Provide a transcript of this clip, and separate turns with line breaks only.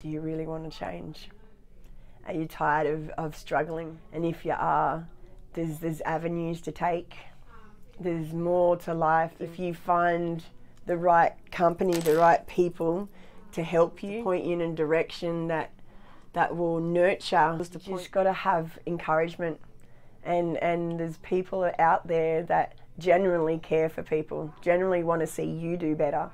Do you really want to change? Are you tired of, of struggling? And if you are, there's, there's avenues to take. There's more to life. If you find the right company, the right people to help you, point you in a direction that that will nurture. You just got to have encouragement, and and there's people out there that generally care for people, generally want to see you do better.